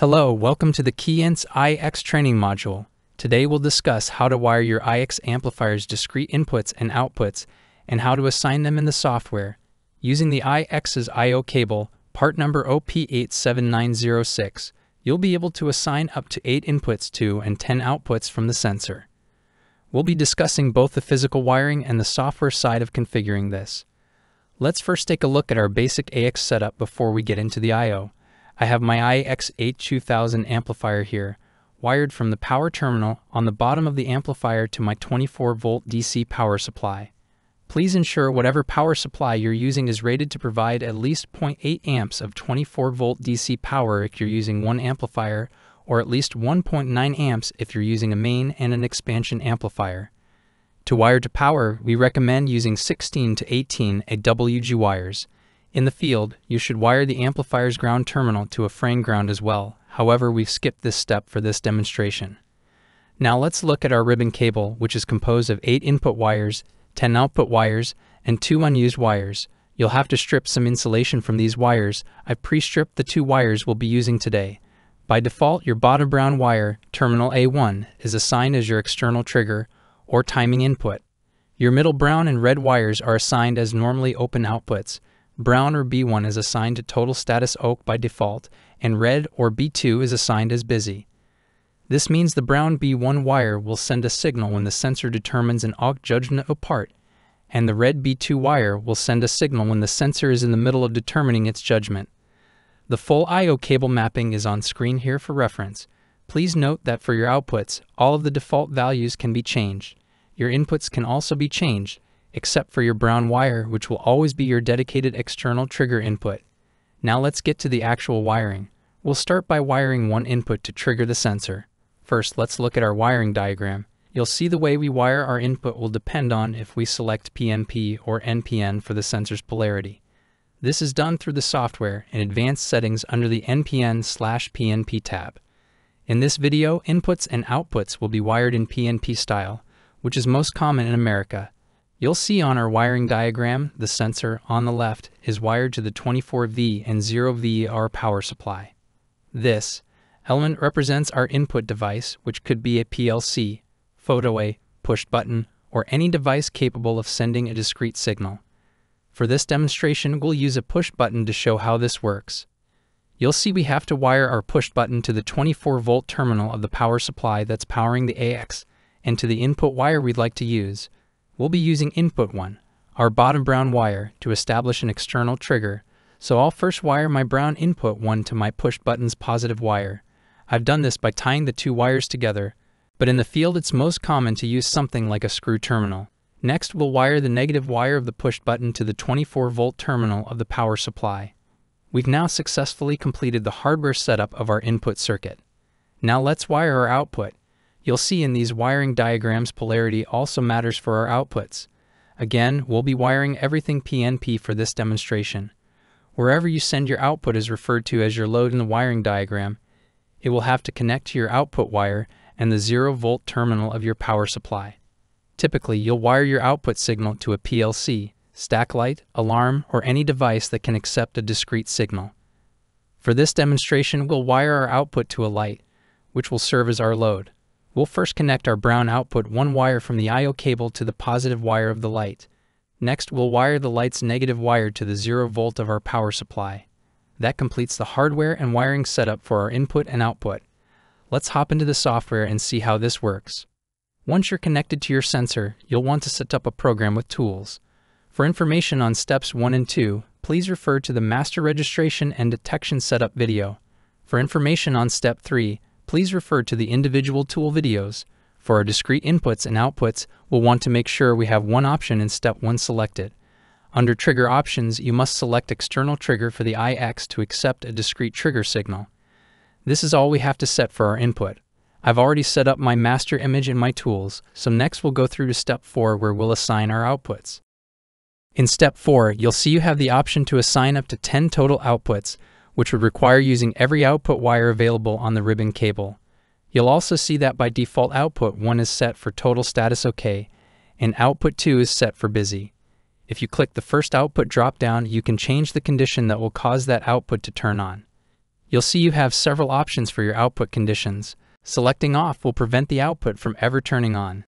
Hello, welcome to the Keyence IX training module. Today we'll discuss how to wire your IX amplifier's discrete inputs and outputs and how to assign them in the software. Using the IX's I.O. cable, part number OP87906, you'll be able to assign up to 8 inputs to and 10 outputs from the sensor. We'll be discussing both the physical wiring and the software side of configuring this. Let's first take a look at our basic IX setup before we get into the I.O. I have my IX82000 amplifier here, wired from the power terminal on the bottom of the amplifier to my 24 volt DC power supply. Please ensure whatever power supply you're using is rated to provide at least 0.8 amps of 24 volt DC power if you're using one amplifier or at least 1.9 amps if you're using a main and an expansion amplifier. To wire to power, we recommend using 16 to 18 AWG wires. In the field, you should wire the amplifier's ground terminal to a frame ground as well. However, we've skipped this step for this demonstration. Now let's look at our ribbon cable, which is composed of 8 input wires, 10 output wires, and 2 unused wires. You'll have to strip some insulation from these wires. I've pre-stripped the two wires we'll be using today. By default, your bottom brown wire, terminal A1, is assigned as your external trigger or timing input. Your middle brown and red wires are assigned as normally open outputs, brown or B1 is assigned to total status OK by default, and red or B2 is assigned as busy. This means the brown B1 wire will send a signal when the sensor determines an OK judgment of part, and the red B2 wire will send a signal when the sensor is in the middle of determining its judgment. The full I.O. cable mapping is on screen here for reference. Please note that for your outputs, all of the default values can be changed. Your inputs can also be changed, except for your brown wire, which will always be your dedicated external trigger input. Now let's get to the actual wiring. We'll start by wiring one input to trigger the sensor. First, let's look at our wiring diagram. You'll see the way we wire our input will depend on if we select PNP or NPN for the sensor's polarity. This is done through the software in advanced settings under the NPN slash PNP tab. In this video, inputs and outputs will be wired in PNP style, which is most common in America, You'll see on our wiring diagram, the sensor on the left is wired to the 24V and 0VER power supply. This element represents our input device, which could be a PLC, photoeye, push button, or any device capable of sending a discrete signal. For this demonstration, we'll use a push button to show how this works. You'll see we have to wire our push button to the 24 volt terminal of the power supply that's powering the IX and to the input wire we'd like to use, We'll be using input 1, our bottom brown wire, to establish an external trigger, so I'll first wire my brown input 1 to my push button's positive wire. I've done this by tying the two wires together, but in the field it's most common to use something like a screw terminal. Next, we'll wire the negative wire of the push button to the 24 volt terminal of the power supply. We've now successfully completed the hardware setup of our input circuit. Now let's wire our output. You'll see in these wiring diagrams polarity also matters for our outputs. Again, we'll be wiring everything PNP for this demonstration. Wherever you send your output is referred to as your load in the wiring diagram. It will have to connect to your output wire and the 0 volt terminal of your power supply. Typically, you'll wire your output signal to a PLC, stack light, alarm, or any device that can accept a discrete signal. For this demonstration, we'll wire our output to a light, which will serve as our load. We'll first connect our brown output one wire from the I.O. cable to the positive wire of the light. Next, we'll wire the light's negative wire to the 0 volt of our power supply. That completes the hardware and wiring setup for our input and output. Let's hop into the software and see how this works. Once you're connected to your sensor, you'll want to set up a program with tools. For information on steps 1 and 2, please refer to the master registration and detection setup video. For information on step 3, please refer to the individual tool videos. For our discrete inputs and outputs, we'll want to make sure we have one option in step 1 selected. Under Trigger Options, you must select External Trigger for the IX to accept a discrete trigger signal. This is all we have to set for our input. I've already set up my master image in my tools, so next we'll go through to step 4 where we'll assign our outputs. In step 4, you'll see you have the option to assign up to 10 total outputs, which would require using every output wire available on the ribbon cable. You'll also see that by default output 1 is set for total status OK, and output 2 is set for busy. If you click the first output drop-down, you can change the condition that will cause that output to turn on. You'll see you have several options for your output conditions. Selecting off will prevent the output from ever turning on.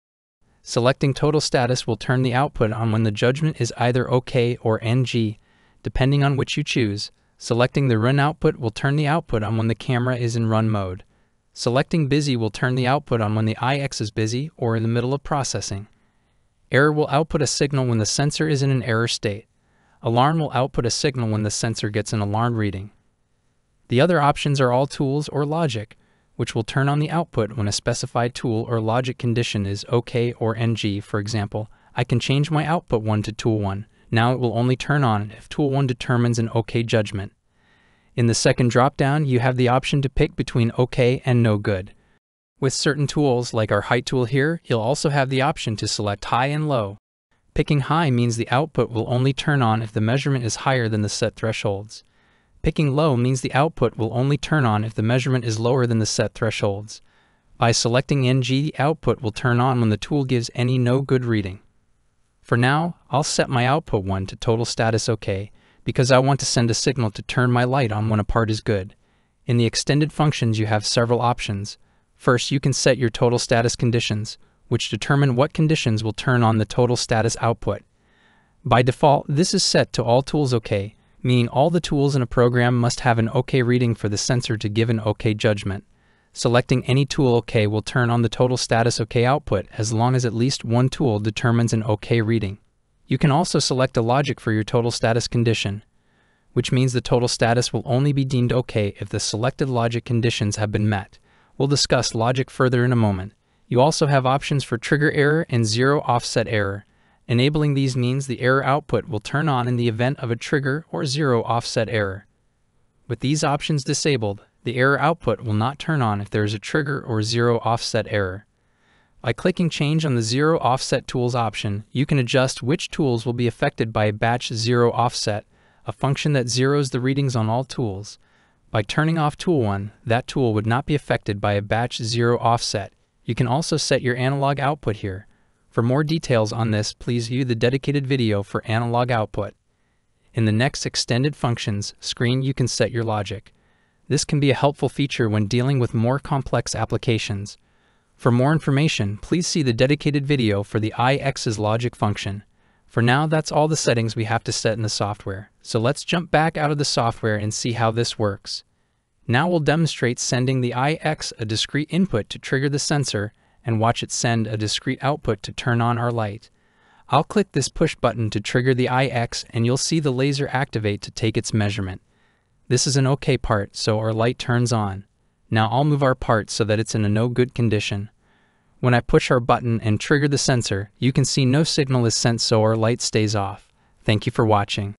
Selecting total status will turn the output on when the judgment is either OK or NG, depending on which you choose. Selecting the run output will turn the output on when the camera is in run mode. Selecting busy will turn the output on when the IX is busy or in the middle of processing. Error will output a signal when the sensor is in an error state. Alarm will output a signal when the sensor gets an alarm reading. The other options are all tools or logic, which will turn on the output when a specified tool or logic condition is OK or NG. For example, I can change my output 1 to tool 1. Now it will only turn on if tool 1 determines an OK judgment. In the second dropdown, you have the option to pick between OK and no good. With certain tools, like our height tool here, you'll also have the option to select high and low. Picking high means the output will only turn on if the measurement is higher than the set thresholds. Picking low means the output will only turn on if the measurement is lower than the set thresholds. By selecting NG, the output will turn on when the tool gives any no good reading. For now, I'll set my output 1 to total status OK because I want to send a signal to turn my light on when a part is good. In the extended functions, you have several options. First, you can set your total status conditions, which determine what conditions will turn on the total status output. By default, this is set to all tools OK, meaning all the tools in a program must have an OK reading for the sensor to give an OK judgment. Selecting any tool OK will turn on the total status OK output as long as at least one tool determines an OK reading. You can also select a logic for your total status condition, which means the total status will only be deemed OK if the selected logic conditions have been met. We'll discuss logic further in a moment. You also have options for trigger error and zero offset error. Enabling these means the error output will turn on in the event of a trigger or zero offset error. With these options disabled, the error output will not turn on if there is a trigger or zero offset error. By clicking Change on the Zero Offset Tools option, you can adjust which tools will be affected by a batch zero offset, a function that zeroes the readings on all tools. By turning off Tool 1, that tool would not be affected by a batch zero offset, you can also set your analog output here. For more details on this, please view the dedicated video for analog output. In the next Extended Functions screen, you can set your logic. This can be a helpful feature when dealing with more complex applications. For more information, please see the dedicated video for the IX's logic function. For now, that's all the settings we have to set in the software. So let's jump back out of the software and see how this works. Now we'll demonstrate sending the IX a discrete input to trigger the sensor and watch it send a discrete output to turn on our light. I'll click this push button to trigger the IX and you'll see the laser activate to take its measurement. This is an OK part, so our light turns on. Now I'll move our part so that it's in a no good condition. When I push our button and trigger the sensor, you can see no signal is sent so our light stays off. Thank you for watching.